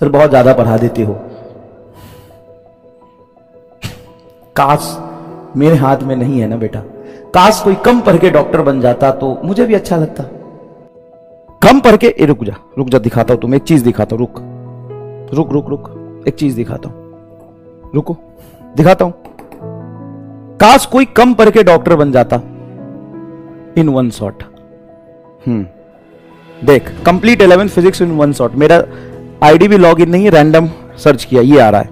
Sir बहुत ज़्यादा पढ़ा देते हो। काश मेरे हाथ में नहीं है ना बेटा। काश कोई कम पढ़ के डॉक्टर बन जाता तो मुझे भी अच्छा लगता। कम पढ़ के ए, रुक जा रुक जा दिखाता हूँ तुम एक चीज़ दिखाता हूँ रुक। रुक रुक रुक एक चीज़ दिखाता हूँ। रुको दिखाता हूँ। काश कोई कम पढ़ के डॉक्टर बन जाता। इन वन शॉट। हम्म देख complete eleven physics in one shot मेरा आईडी भी लॉग इन नहीं रैंडम सर्च किया ये आ रहा है।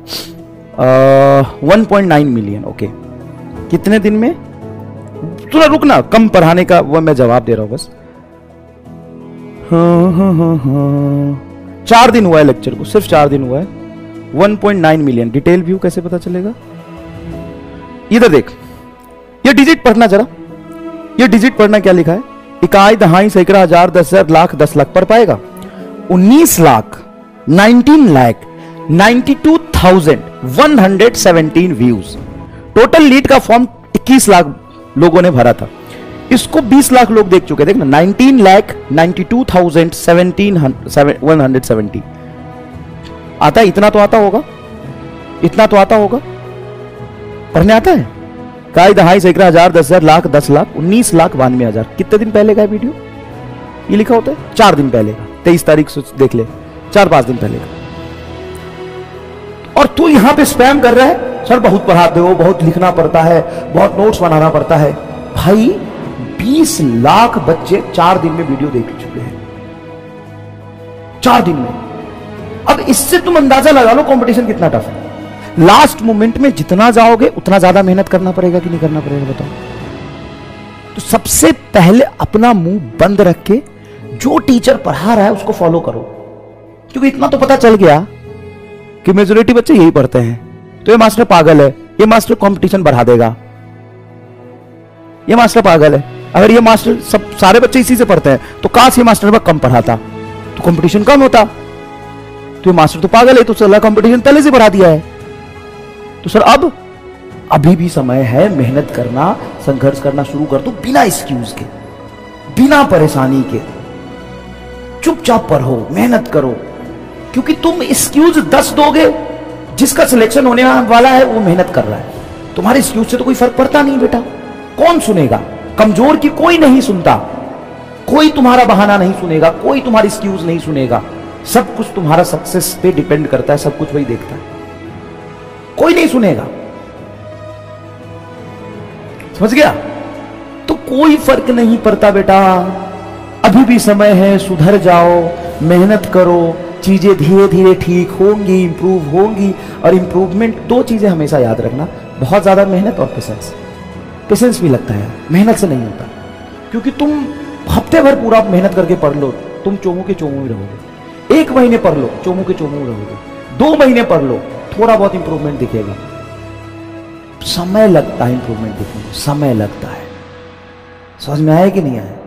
One point nine million okay कितने दिन में? थोड़ा रुकना कम पढ़ाने का वो मैं जवाब दे रहा हूँ बस। हाँ, हाँ, हाँ, हाँ। चार दिन हुआ है लेक्चर को सिर्फ़ चार दिन हुआ है। 1.9 मिलियन डिटेल व्यू कैसे पता चलेगा? इधर देख ये डिजिट पढ़ना जरा। ये डिजिट पढ़ना क्या लिखा है? इकाई दहाई सैकड़ा हज़ार दस हज़ार लाख दस लाख पढ़ पाएगा। 19 lakh 19 lakh 92,117 views. Total lead का फॉर्म 21 लाख लोगों ने भरा था। इसको 20 लाख लोग देख चुके देखना 19 लाख 92,017 आता है इतना तो आता होगा। इतना तो आता होगा। पढ़ने आता है? काय दहाई सैकड़ा हज़ार दस हज़ार लाख दस लाख उन्नीस लाख बानवे हज़ार। कितने दिन पहले का है वीडियो? ये लिखा होता है? चार दिन पहले। का तेईस तारीख से देख ले। चार पाँच दिन पहले। और तू यहाँ पे स्पैम कर रहा है? सर, बहुत पढ़ाते हो, बहुत लिखना पड़ता है, बहुत नोट्स बनाना पड़ता है। भाई 20 लाख बच्चे चार दिन में वीडियो देख चुके हैं। चार दिन में। अब इससे तुम अंदाज़ा लगा लो कंपटीशन कितना टफ है। लास्ट मोमेंट में जितना जाओगे, उतना ज़्यादा मेहनत करना पड़ेगा कि नहीं करना पड़ेगा, बताओ। तो सबसे पहले अपना मुँह बंद रख के, जो टीचर पढ़ा रहा है, उसको फॉलो करो। क्योंकि इतना तो पता चल गया कि मेजोरिटी बच्चे यही पढ़ते हैं। तो ये मास्टर पागल है। ये मास्टर कंपटीशन बढ़ा देगा। ये मास्टर पागल है। अगर ये मास्टर सब सारे बच्चे इसी से पढ़ते हैं तो काश ये मास्टर कम पढ़ाता। तो कंपटीशन कम होता। तो ये मास्टर तो पागल है तो चला कंपटीशन पहले से बढ़ा दिया है। तो सर अब, अभी भी समय है मेहनत करना, संघर्ष करना शुरू कर दो बिना एक्सक्यूज के, बिना परेशानी के। चुपचाप पढ़ो, मेहनत करो। क्योंकि तुम एक्सक्यूज दस दोगे, जिसका सिलेक्शन होने वाला है, वो मेहनत कर रहा है। तुम्हारे एक्सक्यूज से तो कोई फ़र्क पड़ता नहीं बेटा। कौन सुनेगा? कमज़ोर की कोई नहीं सुनता। कोई तुम्हारा बहाना नहीं सुनेगा, कोई तुम्हारी एक्सक्यूज नहीं सुनेगा। सब कुछ तुम्हारा सक्सेस पे डिपेंड करता है, सब कुछ वही देखता है। कोई नहीं सुनेगा। समझ गया? तो कोई फ़र्क नहीं पड़ता बेटा। अभी भी समय है, सुधर जाओ, मेहनत करो चीज़ें धीरे धीरे ठीक होंगी इंप्रूव होंगी और इंप्रूवमेंट दो चीज़ें हमेशा याद रखना। बहुत ज़्यादा मेहनत और पेशेंस पेशेंस भी लगता है, मेहनत से नहीं होता। क्योंकि तुम हफ़्ते भर पूरा मेहनत करके पढ़ लो, तुम चोमू के चोमू ही रहोगे। एक महीने पढ़ लो चोमू के चोमू रहोगे। दो महीने पढ़ लो, थोड़ा बहुत इंप्रूवमेंट दिखेगा। समय लगता है इंप्रूवमेंट दिखने में, समय लगता है। समझ में आया कि नहीं आया?